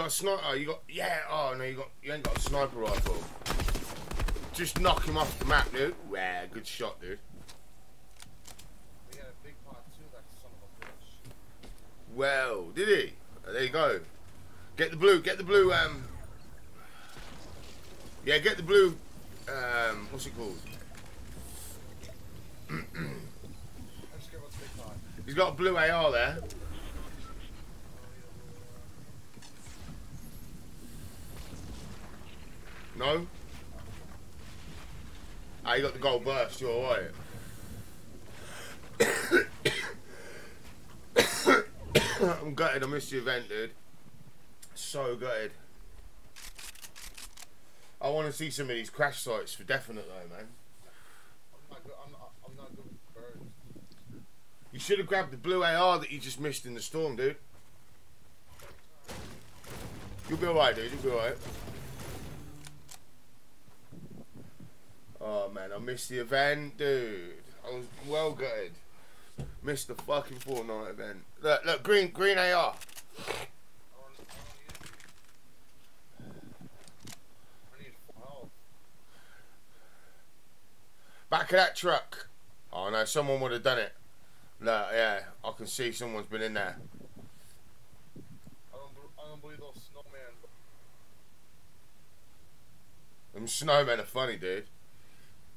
got a sniper. You got yeah. Oh no, you got you ain't got a sniper rifle. Just knock him off the map, dude. Yeah, good shot, dude. Well, did he? There you go. Get the blue. Get the blue. Um. Yeah, get the blue. Um. What's it called? He's got a blue AR there. No? Ah, you got the gold burst, you're alright. I'm gutted, I missed the event, dude. So gutted. I want to see some of these crash sites for definite, though, man. I'm not good. I'm not. I'm not good with birds. You should have grabbed the blue AR that you just missed in the storm, dude. You'll be alright, dude. You'll be alright. Oh man, I missed the event, dude. I was well gutted. Missed the fucking Fortnite event. Look, look, green, green AR. I don't, I don't need. I need full health. Back of that truck. Oh no, someone would have done it. No, yeah, I can see someone's been in there. I don't. I don't believe those snowman. Them snowmen are funny, dude.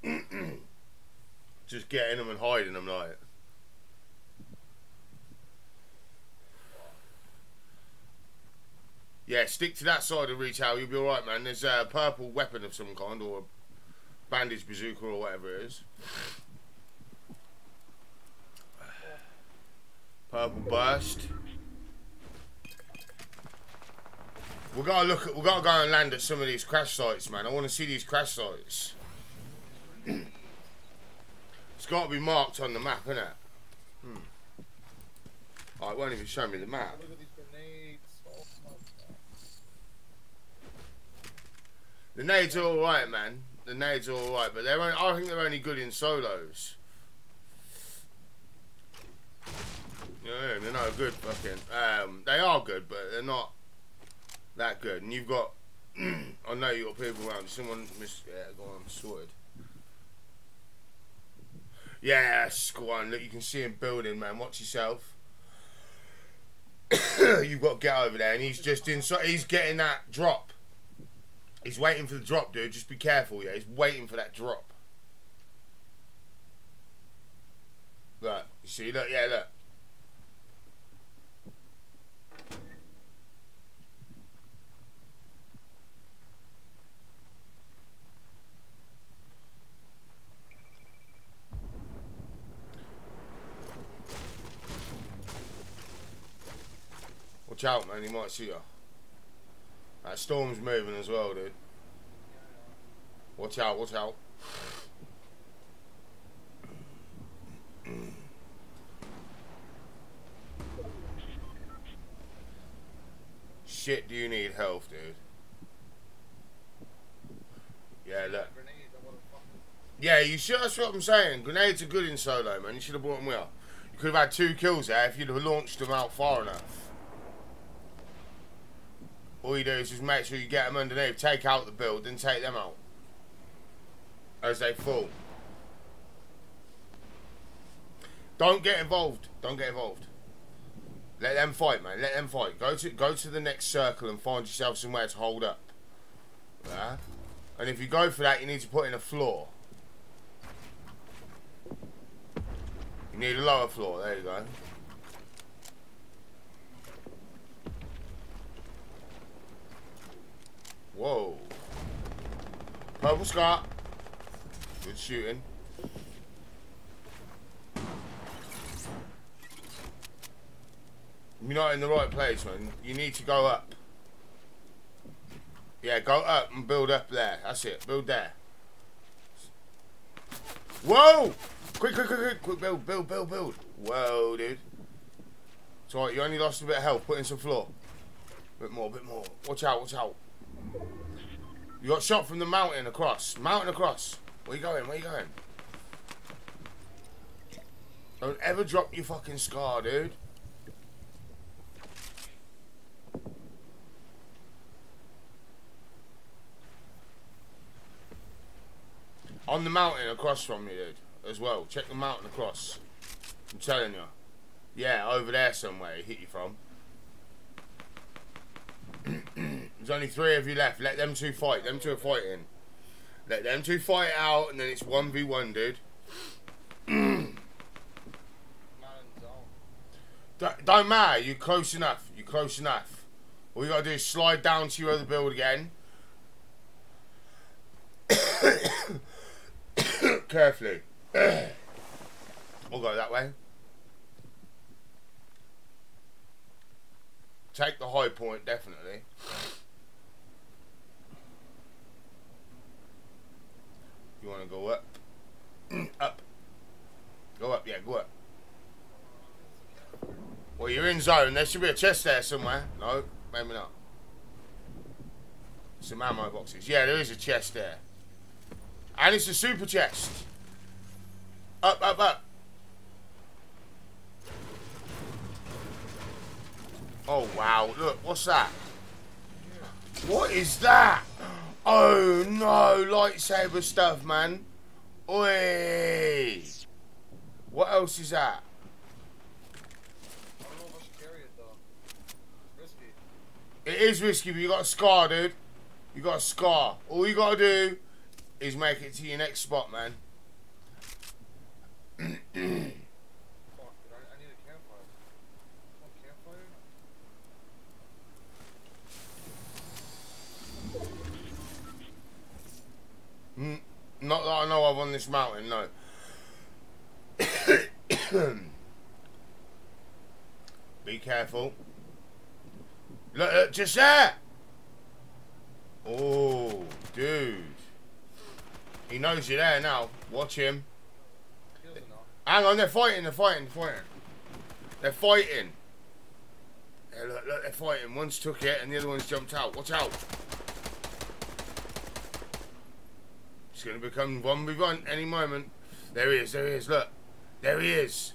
Just getting them and hiding them like. Yeah, stick to that side of Hal. You'll be alright, man. There's a purple weapon of some kind, or a bandage bazooka, or whatever it is. Purple burst. We gotta look at. We gotta go and land at some of these crash sites, man. I want to see these crash sites. it's got to be marked on the map, innit? Hmm. Oh, it won't even show me the map. Look at these grenades. The nades are alright, man. The nades are alright, but they're only, I think they're only good in solos. Yeah, they're not good fucking. Um, they are good, but they're not that good. And you've got, I know you've got people around. Someone miss, yeah, go on, sorted. Go on. Look, you can see him building, man. Watch yourself. You've got to get over there, and he's just inside. He's getting that drop. He's waiting for the drop, dude. Just be careful, yeah. He's waiting for that drop. Look, you see, look, yeah, look. Watch out, man. He might see you. That storm's moving as well, dude. Watch out, watch out. Shit, do you need health, dude? Yeah, look. Yeah, you should. That's what I'm saying. Grenades are good in solo, man. You should have brought them you. You could have had two kills there if you'd have launched them out far enough. All you do is just make sure you get them underneath, take out the build, then take them out as they fall. Don't get involved. Don't get involved. Let them fight, man. Let them fight. Go to go to the next circle and find yourself somewhere to hold up. Yeah. And if you go for that, you need to put in a floor. You need a lower floor. There you go. Whoa. Purple Scott. Good shooting. You're not in the right place, man. You need to go up. Yeah, go up and build up there. That's it. Build there. Whoa! Quick, quick, quick, quick, quick, build, build, build, build. Whoa, dude. It's alright, you only lost a bit of health. Put in some floor. A Bit more, a bit more. Watch out, watch out. You got shot from the mountain across. Mountain across. Where you going? Where you going? Don't ever drop your fucking scar, dude. On the mountain across from you, dude, as well. Check the mountain across. I'm telling you. Yeah, over there somewhere, hit you from. There's only three of you left. Let them two fight. Them two are fighting. Let them two fight out, and then it's 1v1, dude. Don't, matter. You're close enough. You're close enough. All you gotta do is slide down to your other build again. Carefully. we'll go that way. Take the high point, definitely. You wanna go up? up. Go up, yeah, go up. Well, you're in zone. There should be a chest there somewhere. No, maybe not. Some ammo boxes. Yeah, there is a chest there. And it's a super chest. Up, up, up. Oh, wow. Look, what's that? What is that? Oh, no. Lightsaber stuff, man. Oi. What else is that? It is risky, but you got a scar, dude. You got a scar. All you gotta do is make it to your next spot, man. Fuck, dude, I, I need a campfire. Want a campfire? Not that I know of on this mountain, no. Be careful. Look, look, just there! Oh, dude. He knows you're there now. Watch him. Hang on, they're fighting, they're fighting, they're fighting. They're fighting. Yeah, look, look, they're fighting. One's took it and the other one's jumped out. Watch out. It's going to become 1v1 any moment. There he is, there he is, look. There he is.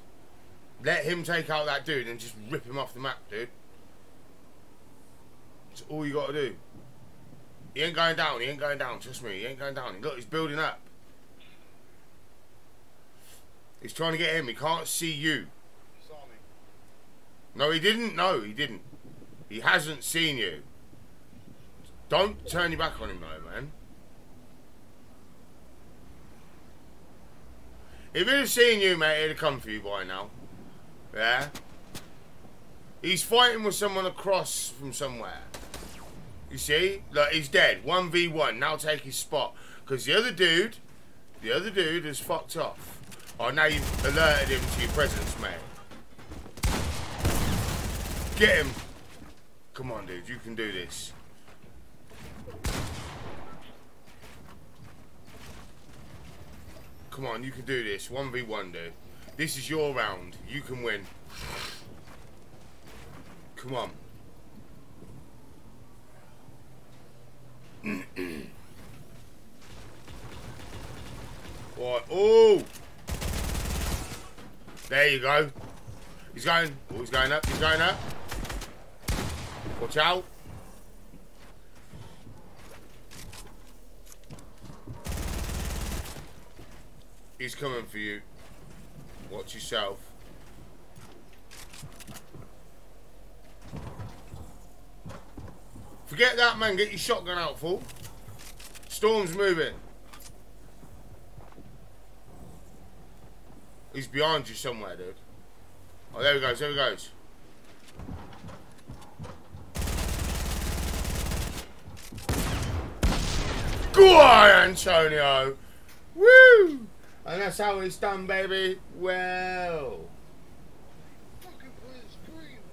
Let him take out that dude and just rip him off the map, dude. That's all you got to do. He ain't going down, he ain't going down, trust me, he ain't going down. Look, he's building up. He's trying to get him, he can't see you. No, he didn't. No, he didn't. He hasn't seen you. Don't turn your back on him, though, man. If he'd have seen you, mate, he'd have come for you by now. Yeah? He's fighting with someone across from somewhere. You see? Look, he's dead. 1v1. Now take his spot. Because the other dude, the other dude has fucked off. Oh, now you've alerted him to your presence, mate. Get him. Come on, dude. You can do this. Come on, you can do this. 1v1, dude. This is your round. You can win. Come on. What? Oh! There you go. He's going. Oh, he's going up. He's going up. Watch out. He's coming for you. Watch yourself. Forget that, man. Get your shotgun out, fool. Storm's moving. He's behind you somewhere, dude. Oh, there he goes. There he goes. Go on, Antonio. Woo! And that's how it's done, baby. Well.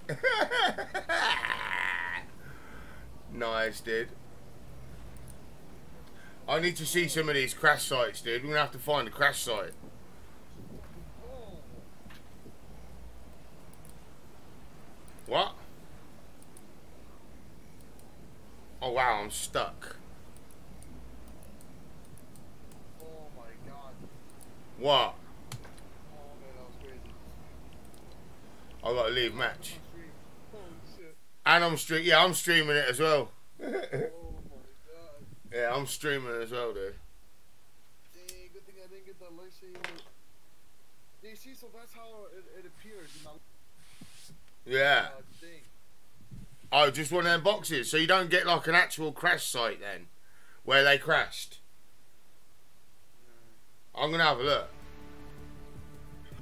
Nice, dude. I need to see some of these crash sites, dude. We're gonna have to find a crash site. What? Oh wow, I'm stuck. oh my god. What? Oh man, that was crazy. I gotta leave match. And I'm stream. Yeah, I'm streaming it as well. Oh my god. yeah, I'm streaming it as well, dude. Dang, I didn't get the elixir. You see, so that's how it, it appears in the Yeah. uh. Oh, just one of them boxes. So you don't get like an actual crash site then, where they crashed. I'm gonna have a look.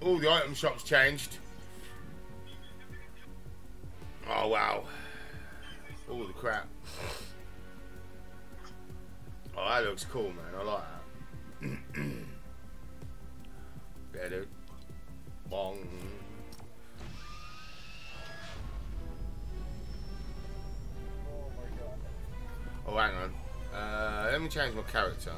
All the item shops changed. Oh wow. All the crap. Oh, that looks cool, man. I like that. dude. Bong. Oh. Oh, hang on. Uh, let me change my character.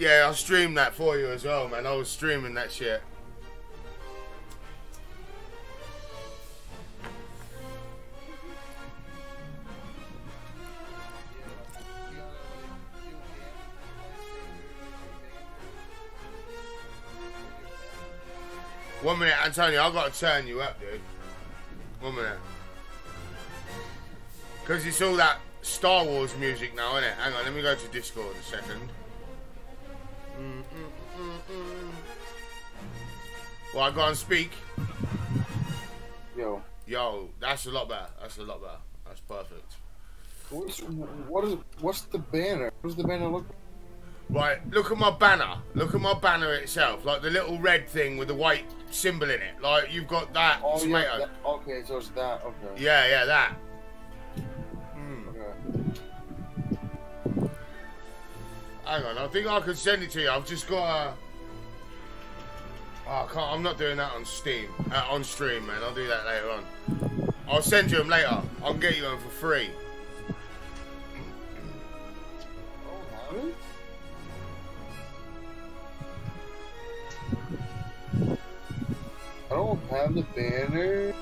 Yeah, I'll stream that for you as well, man. I was streaming that shit. One minute, Antonio, I've got to turn you up, dude. One minute. Because it's all that Star Wars music now, innit? Hang on, let me go to Discord a second. Well, I go and speak. Yo, Yo, that's a lot better. That's a lot better. That's perfect. what's, what is what's the banner? What does the banner look? Right, look at my banner. Look at my banner itself. Like the little red thing with the white symbol in it. Like you've got that Oh tomato. yeah, that, okay, so it's that. Okay. Yeah, yeah, that. Hmm. Okay. Hang on, I think I can send it to you. I've just got a. Oh, I can't. I'm not doing that on Steam, uh, on stream, man. I'll do that later on. I'll send you them later. I'll get you them for free. Oh, have? I don't have the banner.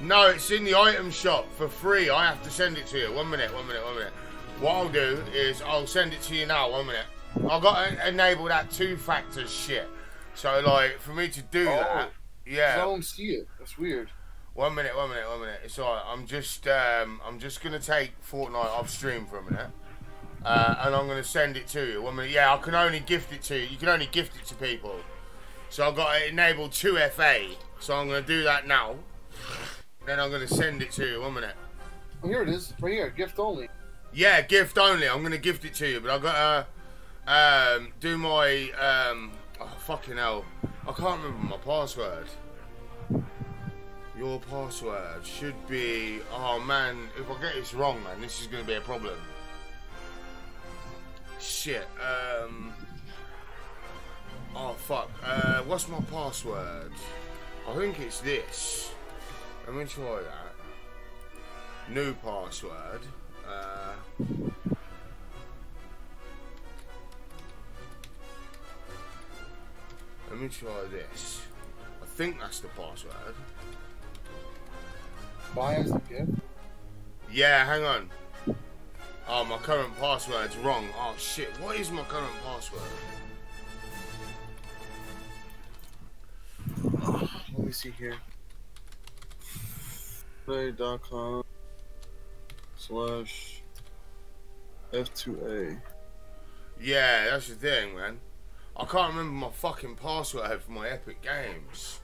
No, it's in the item shop for free. I have to send it to you. One minute, one minute, one minute. What I'll do is I'll send it to you now. One minute. I've got to enable that two factors shit. So like for me to do Oh. yeah, I don't see it. That's weird. One minute, one minute, one minute. It's alright. I'm just um, I'm just gonna take Fortnite off stream for a minute. Uh, and I'm gonna send it to you. One minute. Yeah, I can only gift it to you. You can only gift it to people. So I've got to enable 2FA. So I'm gonna do that now. Then I'm gonna send it to you. One minute. Oh, here it is. Right here. Gift only. Yeah, gift only. I'm gonna gift it to you, but I've got to um, do my um, oh, fucking hell. I can't remember my password. Your password should be. Oh man, if I get this wrong, man, this is gonna be a problem. Shit. Um. Oh fuck. Uh, what's my password? I think it's this. Let me try that. New password. Uh, let me try this. I think that's the password. Buy as a gift. Yeah, hang on. Oh, my current password's wrong. Oh shit, what is my current password? Let me see here. Play.com slash F2A. Yeah, that's the thing, man. I can't remember my fucking password I had for my Epic Games.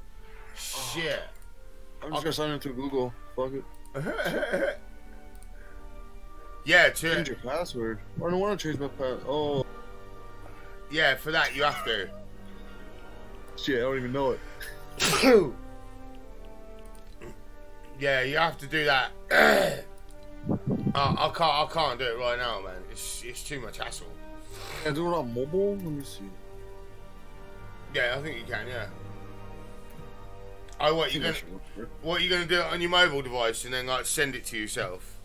Shit. I'm just gonna sign into Google. Fuck it. yeah, Change your password. I don't want to change my pass. Oh, yeah, for that you have to. shit. I don't even know it. yeah, you have to do that. I, uh, I can't. I can't do it right now, man. It's it's too much hassle. Can I do it on mobile? Let me see. Yeah, I think you can. Yeah. Oh, what you gonna think that should work for it. what you gonna do it on your mobile device and then like send it to yourself?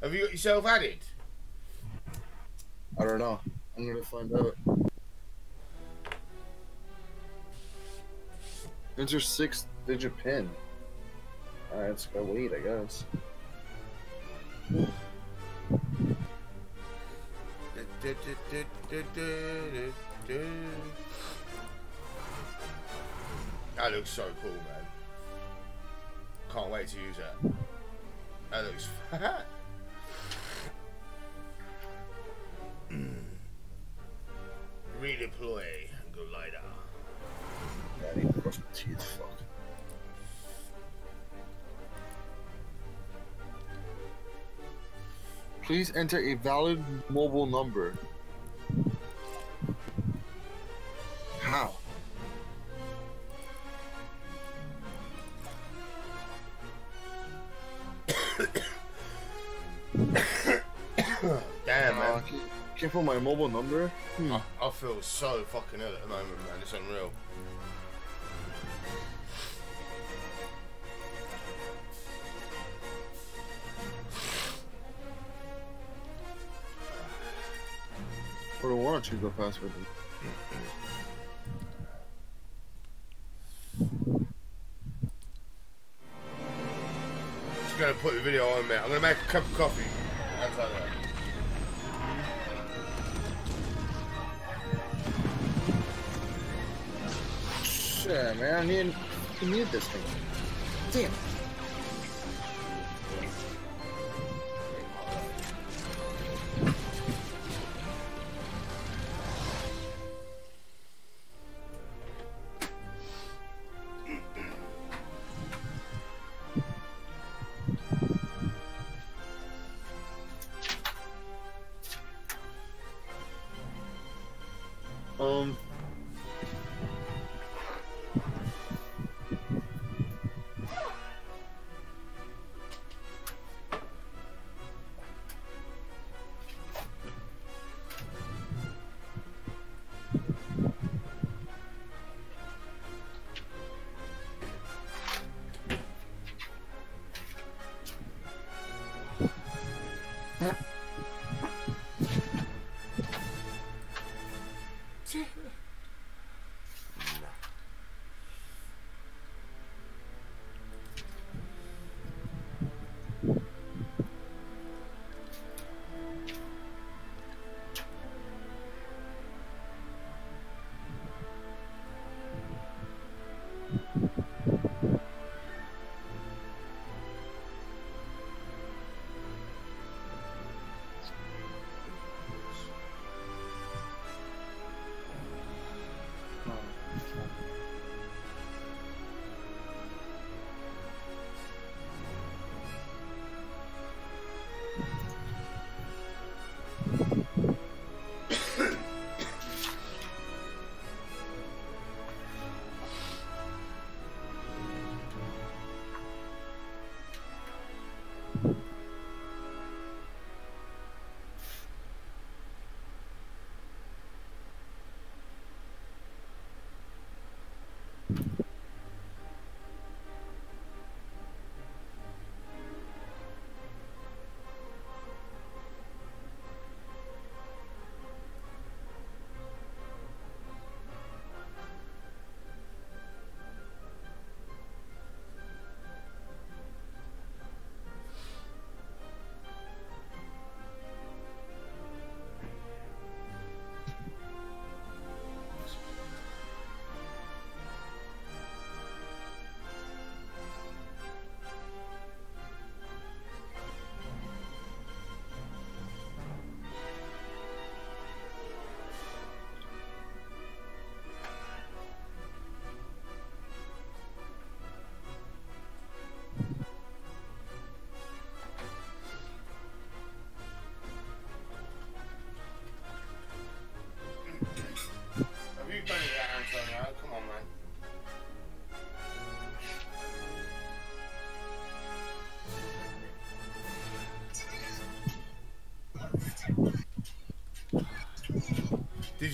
Have you got yourself added? I don't know. I'm gonna find out. Enter six digit pin. Alright, let's go wait, I guess. That looks so cool, man. Can't wait to use that. That looks. Redeploy. Glider. Yeah, I fuck. Please enter a valid mobile number. How? Damn, man. can't, can't put my mobile number? Hmm. I, I feel so fucking ill at the moment, man. It's unreal. Or do I want to choose the password? Just gonna put the video on, man. I'm gonna make a cup of coffee. That's like that. Shit, man, I need, I need this thing. Damn.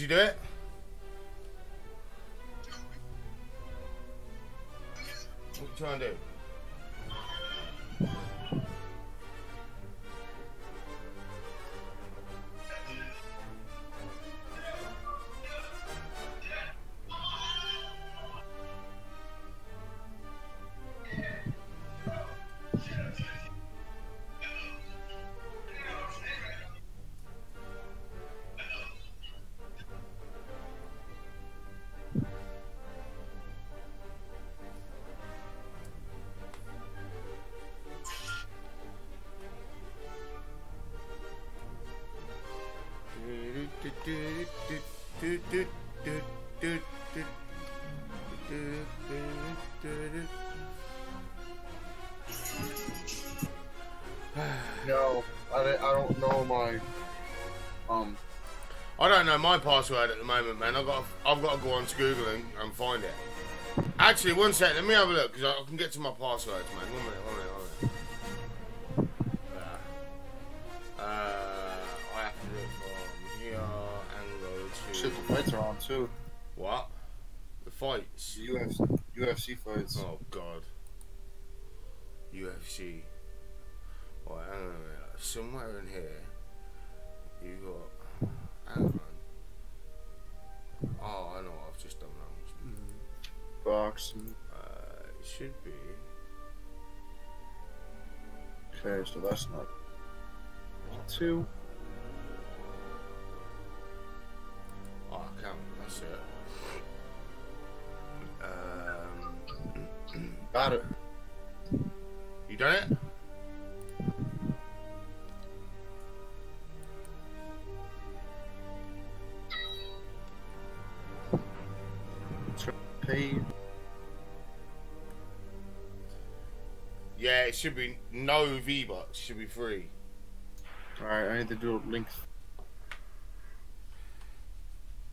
You do it? What you trying to do? Password at the moment, man. I've got to, I've got to go on to Google and, and find it. Actually, one sec. Let me have a look because I, I can get to my passwords, man. One minute, one minute, one minute. Uh, uh, I have to do it from here and go to Shit, the fights are on too. what? The fights. UFC, UFC fights. Oh God. UFC. Right, hang on a minute. Somewhere in here, you got. Oh, I know I've just done wrong. Box. Uh, it should be. Okay, so that's not two. Oh, I can't. That's it. Um, Got it. you done it? Pay. Yeah, it should be no V Bucks. Should be free. All right, I need to do a link.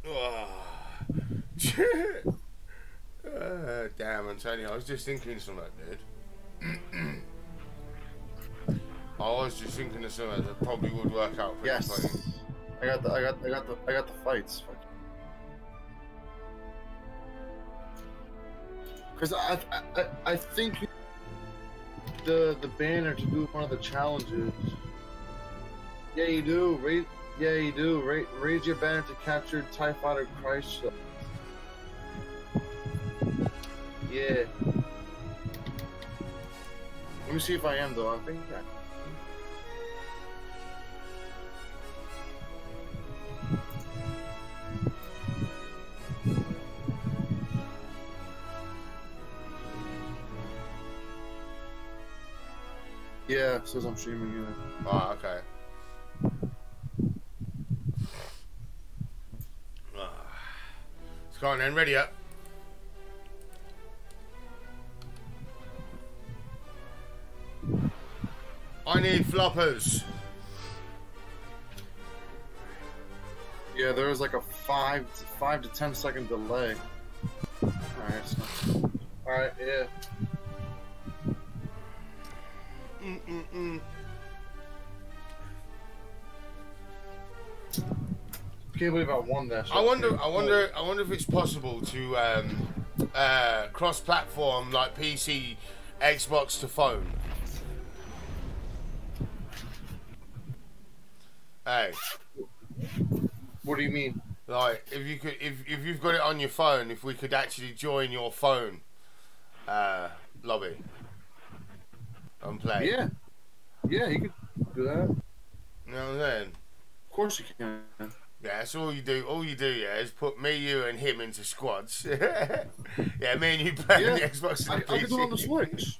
Ah. Ah, damn, Antonio, I was just thinking something, dude. I was just thinking of something that probably would work out Yes. funny. I got the. I got. I got the. I got the fights. Because I, I, I, think the the banner to do one of the challenges. Yeah, you do. Raise, yeah, you do. Raise, raise your banner to capture Tie Fighter Chrysler. Yeah. Let me see if I am though. I think. Yeah, it says I'm streaming. Yeah. Ah, okay. Ah. It's gone then, ready up. I need floppers. Yeah, there was like a five to, five to ten second delay. Alright, so. Alright, yeah. Mm-mm-mm. Can't believe I won that. I wonder. I wonder. I wonder if it's possible to um, uh, cross-platform like PC, Xbox to phone. Hey, What do you mean? like if you could, if if you've got it on your phone, if we could actually join your phone uh, lobby and play. Yeah. Yeah, you could do that. You know what I'm saying? Of course you can. Yeah, that's all you do. All you do, yeah, is put me, you, and him into squads. yeah, me and you play on the Yeah, Xbox I, the I can do it on the Switch.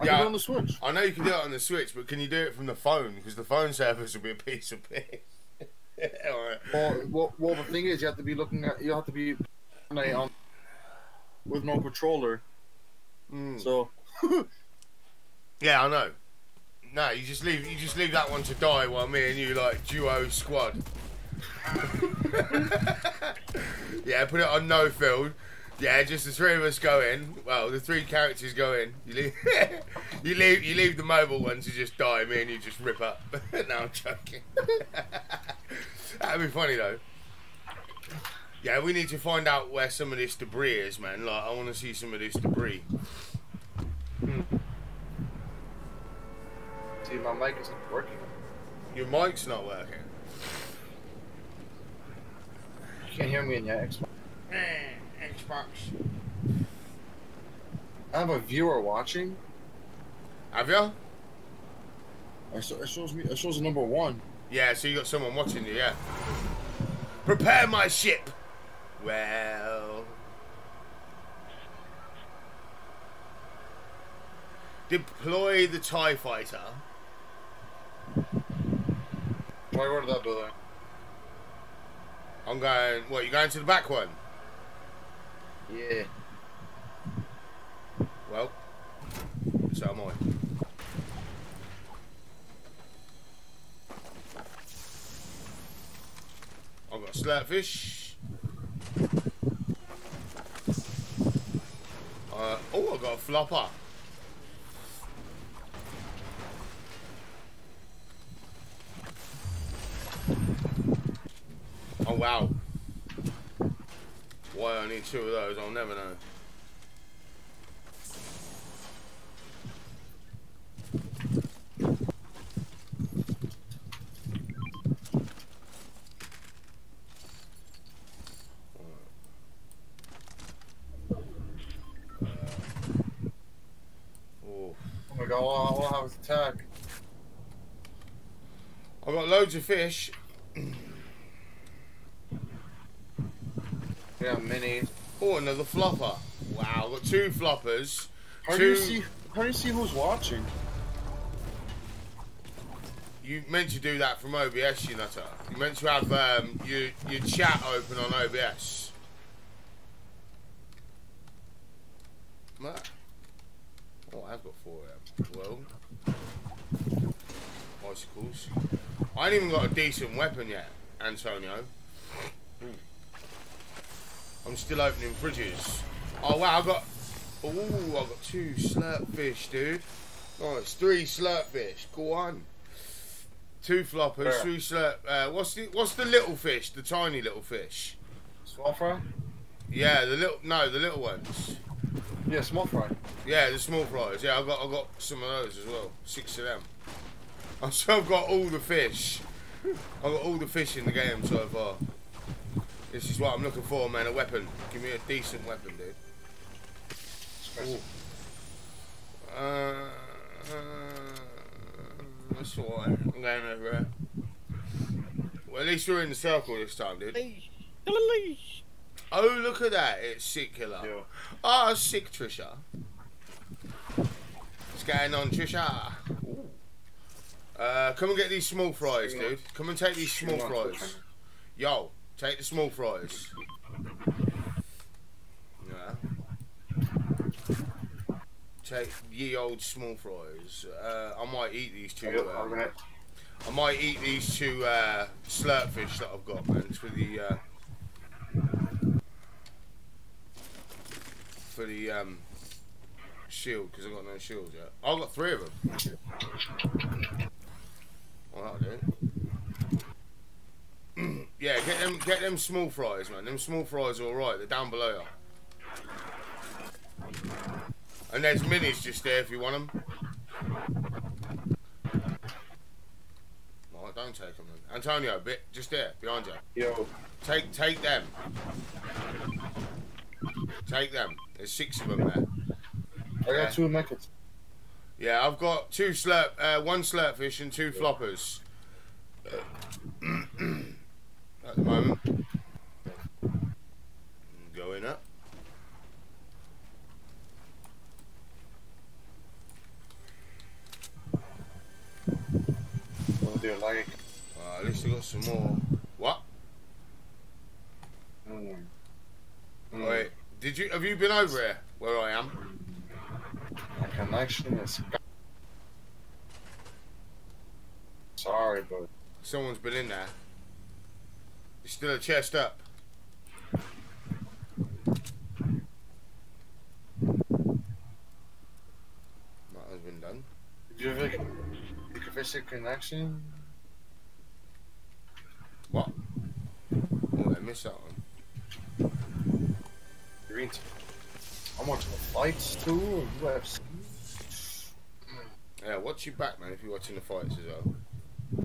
I Yeah. can do it on the Switch. I know you can do it on the Switch, but can you do it from the phone? Because the phone service will be a piece of piss. Alright. Well, well, well, the thing is, you have to be looking at. You have to be on with no controller. Mm. So Yeah, I know. No, you just leave. You just leave that one to die while me and you like duo squad. yeah, put it on no fill. Yeah, just the three of us go in. Well, the three characters go in. You leave. you leave. You leave the mobile ones to just die. Me and you just rip up. no, I'm joking. That'd be funny though. Yeah, we need to find out where some of this debris is, man. Like, I want to see some of this debris. My mic isn't working. Your mic's not working. You can't hear me in your Xbox. Eh, Xbox. I have a viewer watching. Have you? It shows me. It shows the number one. Yeah, so you got someone watching you, yeah. Prepare my ship. Well. Deploy the TIE fighter. Try go to that building. I'm going. What? You going to the back one? Yeah. Well, so am I. I've got slurpfish. Uh, oh, I've got a flopper. Wow. Why I need two of those, I'll never know. Oh, Oh my god, all I have is attack. I've got loads of fish. Yeah, mini. Oh, another flopper. Wow, got two floppers. How do you see? How do you see who's watching? You meant to do that from OBS, you nutter. You meant to have um, your, your chat open on OBS. What? Oh, I've got four of them. Well, icicles. I ain't even got a decent weapon yet, Antonio. I'm still opening fridges. Oh wow, I got. Oh, I got two slurp fish, dude. Nice, three slurp fish. Go on. Two floppers, Where? three slurp. Uh, what's the what's the little fish? The tiny little fish. Small fry? Yeah, the little no, the little ones. Yeah, small fry. Yeah, the small fries. Yeah, I got I got some of those as well. Six of them. I've still got all the fish. I've got all the fish in the game so far. This is what I'm looking for, man. A weapon. Give me a decent weapon, dude. Uh, uh, that's alright. I'm going over there. Well, at least we're in the circle this time, dude. Oh, look at that. It's sick killer. Yeah. Oh, sick Trisha. What's going on, Trisha? Uh, come and get these small fries, dude. Come and take these small fries. Yo, take the small fries. Yeah. Take ye old small fries. Uh, I might eat these two. Uh. I might eat these two uh, slurp fish that I've got, man, for the uh, for the um, shield because I've got no shield yet. I've got three of them. Well, that'll do. yeah, get them, get them small fries, man. Them small fries are all right. They're down below you. And there's minis just there if you want them. No, don't take them. Then. Antonio, bit just there behind you. Yo, Take take them. Take them. There's six of them there. I Yeah. got two mechas. Yeah, I've got two slurp, uh, one slurp fish and two floppers. At the moment. Going up. What do you like? Uh, at least I got some more. What? Mm. Wait, did you have you been over here where I am? My connection is. Sorry, but Someone's been in there. There's still a chest up. That has been done. did you you can fix connection? What? Oh, I missed that one. Green. I'm watching the fights too. UFC. Yeah, watch your back, man, if you're watching the fights as well.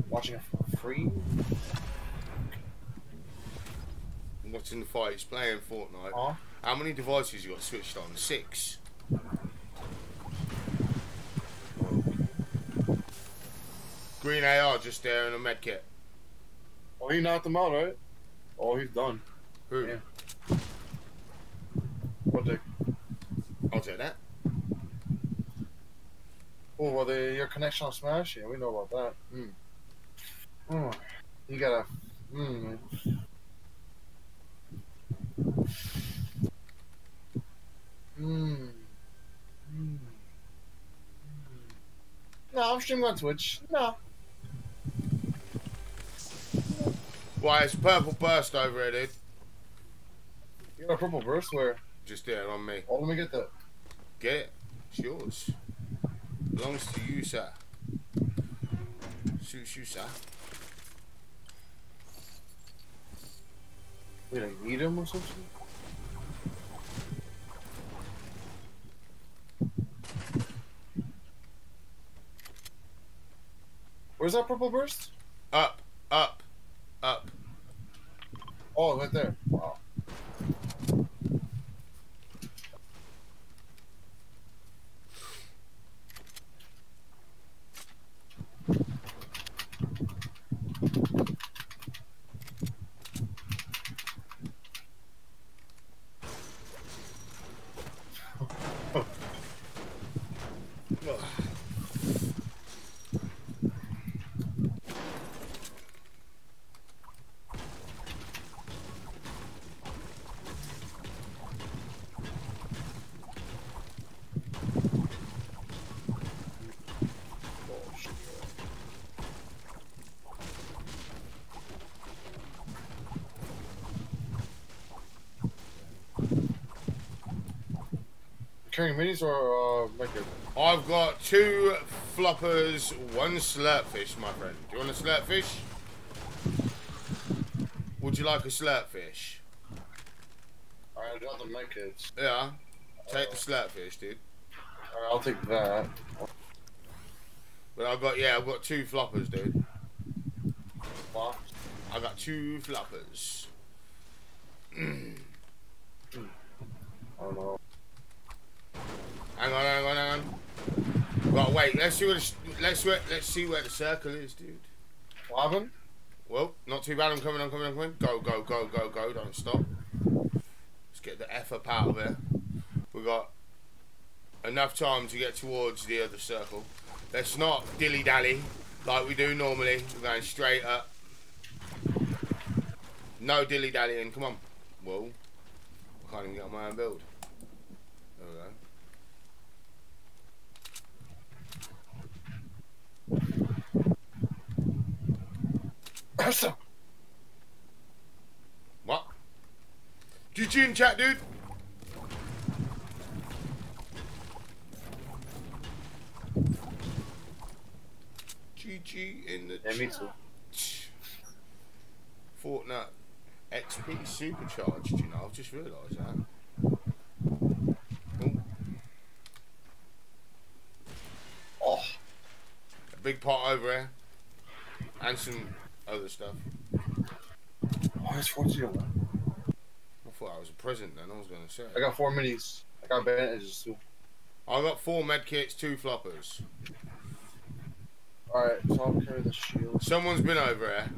Watching it for free. Watching the fights, playing Fortnite. How many devices you got switched on? Six. Green AR just there in a med kit. Oh, he knocked him out, right? Oh, he's done. Who? Yeah. What the? I'll take that. Oh, well, the, your connection on Smash? Yeah, we know about that. Hmm. Oh, you gotta. Hmm. Hmm. Hmm. No, I'm streaming on Twitch. No. Why, it's purple burst over here, dude. You got a purple burst where? Just there on me. Oh, let me get that. Get it. It's yours. Belongs to you, sir. Suits you, sir. Wait, I need him or something? Where's that purple burst? Up, up, up. Oh, right there. Wow. Carrying minis or uh, Mecca? I've got two floppers, one slurpfish, my friend. Do you want a slurpfish? Would you like a slurpfish? Alright, I got the Meccas. Yeah. Take the slurpfish, dude. Alright, I'll take that. But I've got, yeah, I've got two floppers, dude. Wow. I got two floppers. I don't know. Hang on, hang on, hang on. Right, wait. Let's see where the, let's where, let's see where the circle is, dude. What happened? Well, not too bad. I'm coming. I'm coming. I'm coming. Go, go, go, go, go. Don't stop. Let's get the F up out of here. We got enough time to get towards the other circle. Let's not dilly dally like we do normally. We're going straight up. No dilly dallying. Come on. Whoa. I can't even get on my own build. There we go. Ursa! What? GG in chat, dude. GG in the Yeah, me too. Fortnite XP supercharged, you know, I've just realised that. Oh, a big pot over here. And some other stuff. why is 14 of them? I thought I was a present then, I was going to say. I got four minis. I got bandages too. I got four medkits, two floppers. Alright, so I'll carry the shield. Someone's been over here.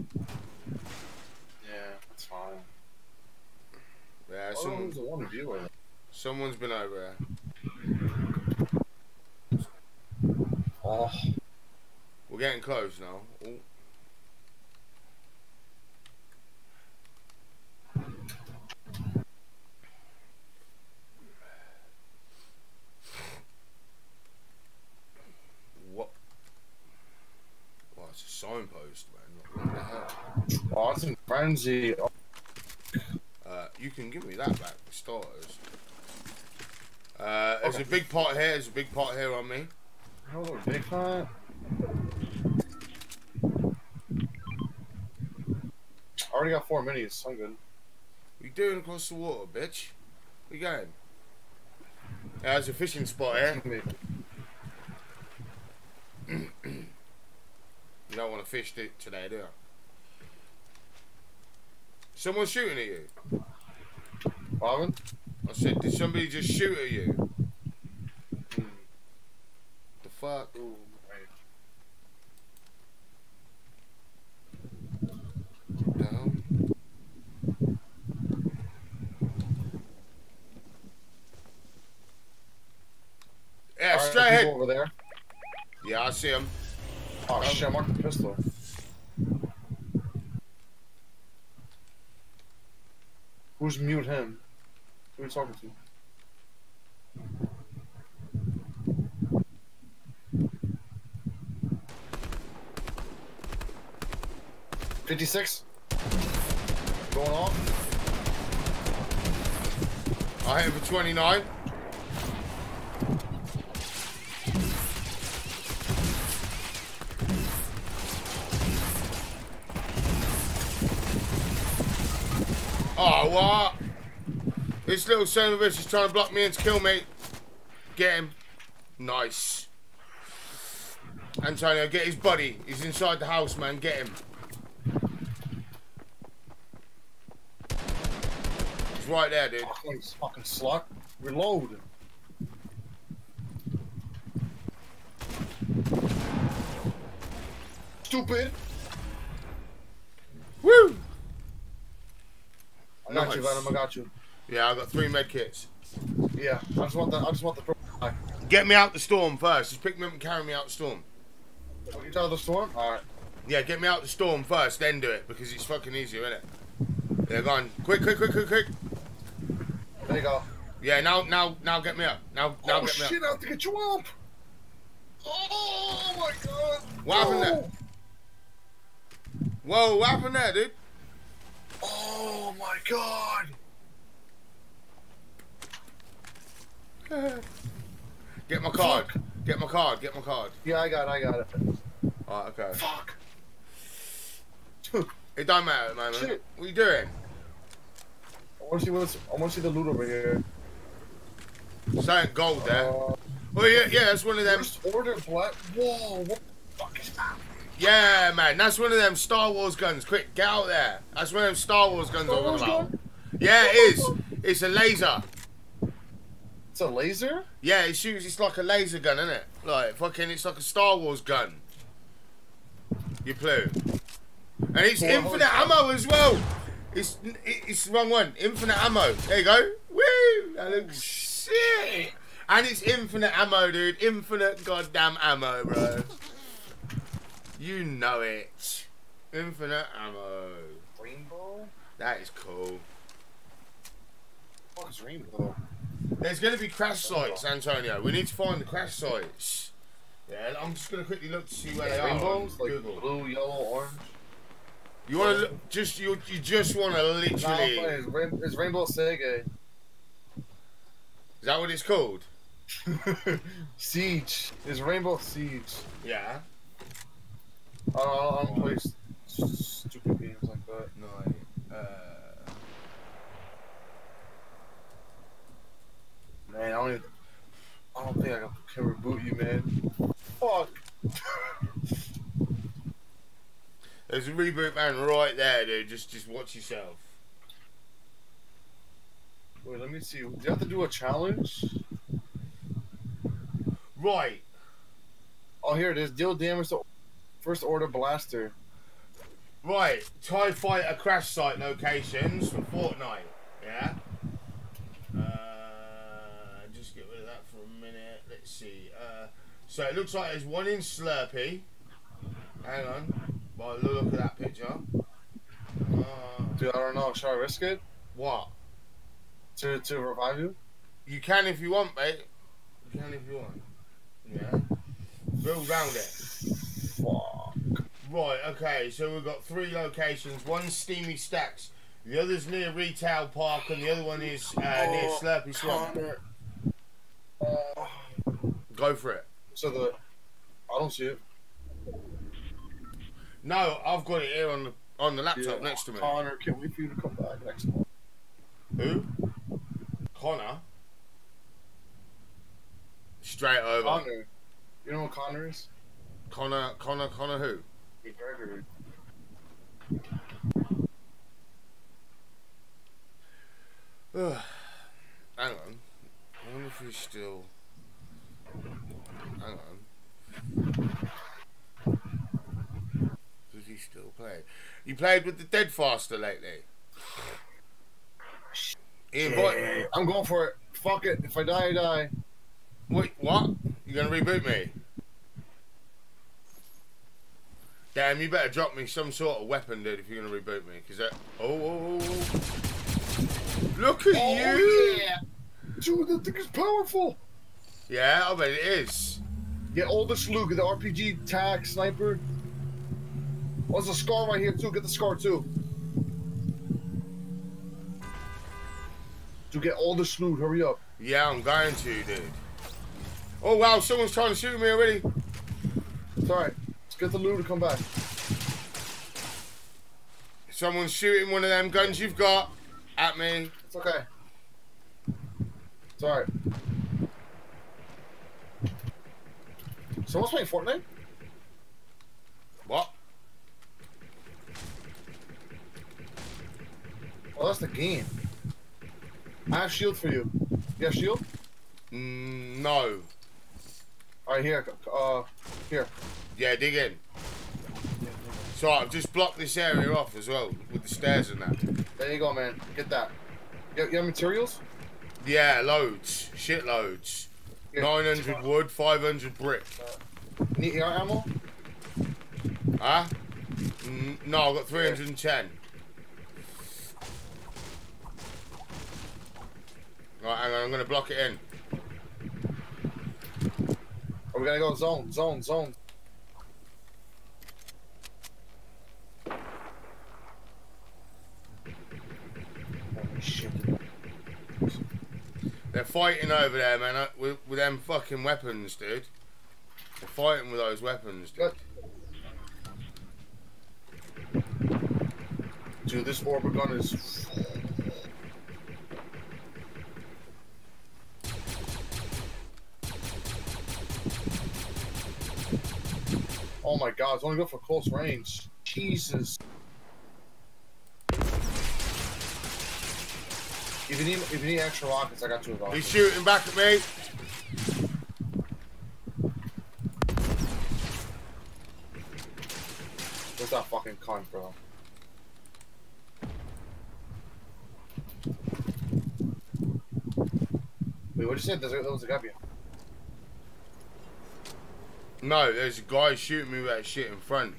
Yeah, that's fine. Yeah, Oh, someone, there's the one viewer. someone's been over here. Oh, We're getting close now. Ooh. What? Well, it's a signpost, man. What the hell? oh frenzy. Oh, Uh, you can give me that back for starters. Uh, there's Okay. a big pot here. There's a big pot here on me. hello, big pot. I already got four minis. So I'm good. You doing across the water, bitch? Where you going? Yeah, there's a fishing spot here. You don't want to fish it today, do you? Someone's shooting at you. Robin? I said, did somebody just shoot at you? Hmm. The fuck? Ooh. Down. Yeah, straight ahead. over there. Yeah, I see him. Oh shit, I marked the pistol. Who's mute him? Who are you talking to? Fifty-six. Going off. I hit him for Oh, what? This little son of a bitch is trying to block me and to kill me. Get him. Nice. Antonio, get his buddy. He's inside the house, man. Get him. He's right there, dude. Fucking, fucking slut. Reload. Stupid. Woo! I got you, Venom. I got you. Yeah, I got three med kits. Yeah. I just want the. I just want the. Get me out the storm first. Just pick me up and carry me out the storm. you out the storm? All right. Yeah, get me out the storm first, then do it because it's fucking easier, isn't it? Yeah, go on. Quick, quick, quick, quick, quick. There you go. Yeah, now, now, now, get me up. Now, now, oh get me shit! up. I have to get you up. Oh my god. What happened there? No. Whoa, what happened there, dude? Oh my god. Get my card. Get my card. Get my card. Yeah, I got. It, I got it. Alright, okay. Fuck. It don't matter at the moment. Shit. What are you doing? I want to see what's. I want to see the loot over here. Something gold there. Uh, Oh yeah, yeah, that's one of them. First order black. Whoa! What the fuck is that? Yeah, man, that's one of them Star Wars guns. Quick, get out there. That's one of them Star Wars guns Star I'm Wars about. gun? Yeah, it is. It's a laser. It's a laser. Yeah, it shoots. It's like a laser gun, isn't it? Like fucking, it's like a Star Wars gun. You blew, and it's Four infinite ammo as well. It's it's the wrong one. Infinite ammo. There you go. Woo! That looks shit. And it's infinite ammo, dude. Infinite goddamn ammo, bro. You know it. Infinite ammo. Rainbow. That is cool. What is rainbow? There's going to be crash sites, Antonio. We need to find the crash sites. Yeah, I'm just going to quickly look to see where they are. on Rainbows like blue, yellow, orange. You want to? Just you? You just want to Nah, literally? playing. It's, rain, it's Rainbow Sega. Is that what it's called? Siege. It's Rainbow Siege. Yeah. I don't, I don't play stupid games like that. No. Uh, Man, I don't even. I don't think I can, can reboot you, man. Fuck. there's a reboot man right there, dude. Just just watch yourself. Wait, let me see. Do you have to do a challenge? Right. Oh, here it is. Deal damage to first order blaster. Right. Tie fighter crash site locations for Fortnite. Yeah. Uh, just get rid of that for a minute. Let's see. Uh, so it looks like there's one in Slurpy. Hang on. By the look of that picture. Uh, Dude, I don't know. Should I risk it what? to to revive you? You can if you want, mate. You can if you want. Yeah. Build round it. Right, okay, so we've got three locations. One's Steamy Stacks, the other's near Retail Park, and the other one is uh, near Oh, Slurpy Swamp. Uh, Go for it. so the I don't see it. No, I've got it here on the on the laptop Yeah. next to me. Connor, can't wait for you to come back next month. Who? Connor. Straight over. Connor. You know what Connor is? Connor, Connor, Connor who? McGregor. Ugh. Hang on. I wonder if he's still. Hang on. Does he still play? You played with the Dead Faster lately. He invited. I'm going for it. Fuck it. If I die, I die. Wait, what? You're gonna reboot me? Damn, you better drop me some sort of weapon, dude, if you're gonna reboot me. Cause that. Oh, oh, oh, oh. Look at Oh, you. yeah. Dude, that thing is powerful. Yeah, I bet it is. Get all this loot. The RPG, tac, sniper. Oh, there's a scar right here too. Get the scar too. To get all this loot, hurry up. Yeah, I'm going to, dude. Oh wow, someone's trying to shoot me already. It's alright. Get the loot and come back. Someone's shooting one of them guns you've got at me. It's okay. It's alright. Someone's playing Fortnite? What? Oh, that's the game. I have shield for you. You have shield? Mm, no. Alright, here. Uh, here. Yeah, dig in. So I've just blocked this area off as well with the stairs and that. There you go, man. Get that. You, you have materials? Yeah, loads, shit loads. Here. 900 wood, 500 brick. Need air ammo? Huh? Mm, no, I've got 310. Right, hang on, I'm gonna block it in. Or we going to go zone, zone, zone. They're fighting over there, man, uh, with, with them fucking weapons, dude. They're fighting with those weapons, dude. Dude, this orbital gun is. Oh my god, it's only good for close range. Jesus. If you need, if you need extra rockets, I got two of those. He's shooting back at me. Where's that fucking cunt, bro? Wait, what'd you say? There's a, there was a guy behind. No, there's a guy shooting me with that shit in front.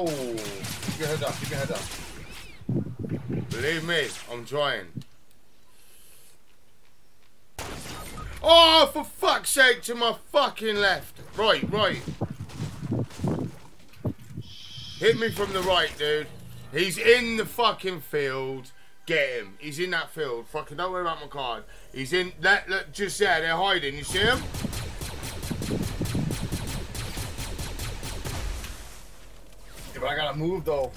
Oh, keep your head down, keep your head up. Believe me, I'm trying. Oh, for fuck's sake, to my fucking left. Right, right. Hit me from the right, dude. He's in the fucking field. Get him. He's in that field. Fucking don't worry about my card. He's in that. Look, just there. They're hiding. You see him? Yeah, but I gotta move though.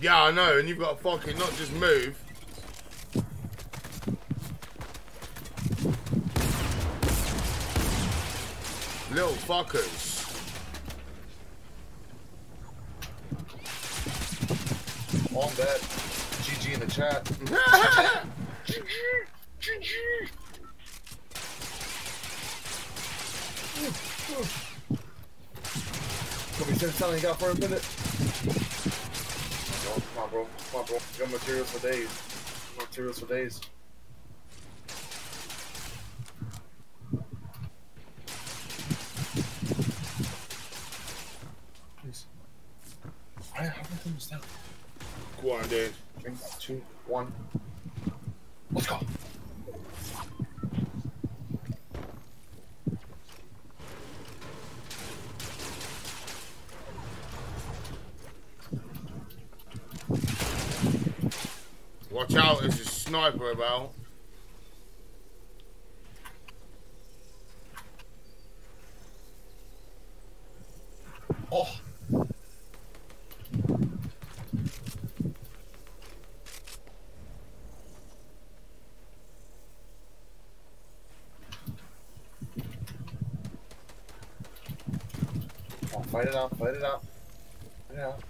Yeah, I know. And you've got to fucking not just move. Little fuckers. On that. GG in the chat. GG! GG! Can we send something you got for a minute? Come on, bro. Come on, bro. You got materials for days. Materials for days. Please. Why, how am I this now? Go on, dude. Three, two, one. Let's go. Watch out, there's a sniper about. Oh. Fight it out, fight it out. Out.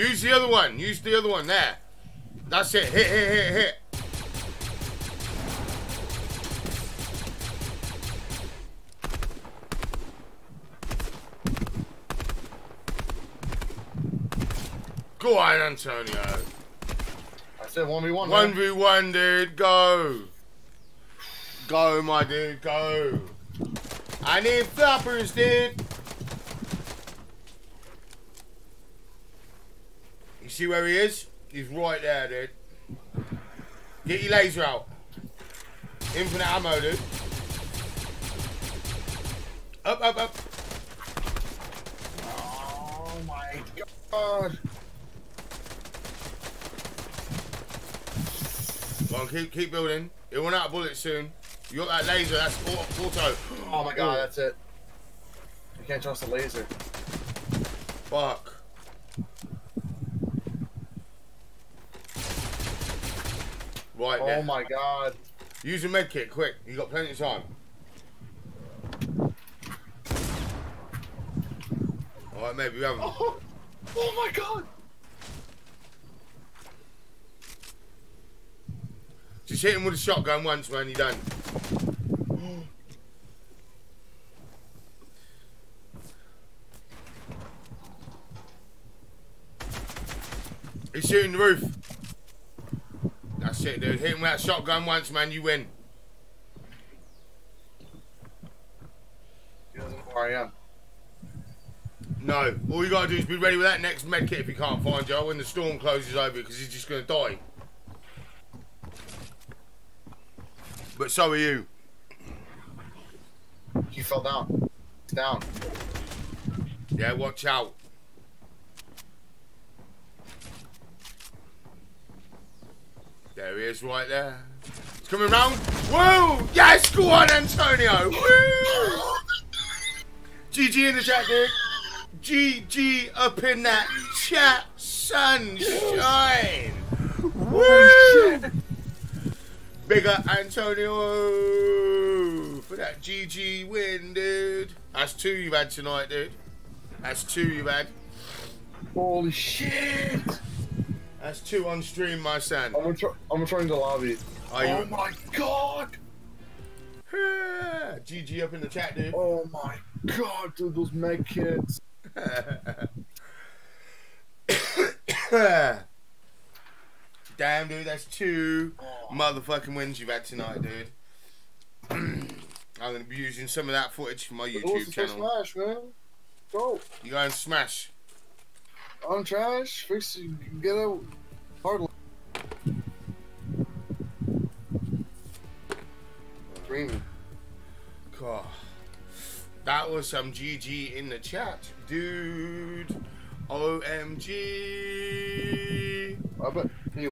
Use the other one. Use the other one. There. That's it. Hit, hit, hit, hit. Go on, Antonio. I said. One v one. One v one, dude. Go. Go, my dude. Go. I need flappers, dude. See where he is? He's right there, dude. Get your laser out. Infinite ammo, dude. Up, up, up. Oh my god. Go on, keep, keep building. He'll run out of bullets soon. You got that laser, that's au- auto. Oh my god, that's it. You can't trust the laser. Fuck. Right Oh there. my god. Use your med kit, quick. You got plenty of time. Alright, maybe we haven't. Oh, oh my god. Just hit him with a shotgun once, man, you're done. He's shooting the roof. That's it, dude. Hit him with that shotgun once, man, you win. He doesn't know where I am. No, all you gotta do is be ready with that next med kit if he can't find you when the storm closes over because he's just gonna die. But so are you. He fell down. Down. Yeah, watch out. There he is, right there. He's coming round. Woo! Yes, go on, Antonio. Woo! GG in the chat, dude. GG up in that chat, sunshine. Woo! Bigger Antonio for that GG win, dude. That's two you've had tonight, dude. That's two you've had. Holy shit. That's two on stream, my son. I'm return- I'm returning to the lobby. Are Oh you? my god. GG up in the chat, dude. Oh my god, dude, those med kits. Damn, dude, that's two oh. motherfucking wins you've had tonight, dude. I'm gonna be using some of that footage for my What's YouTube the channel. smash, man? Go. You go and smash. On trash. Fix it. Get out. Hard. Dreaming. God. That was some GG in the chat, dude. OMG. I bet